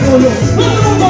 给我用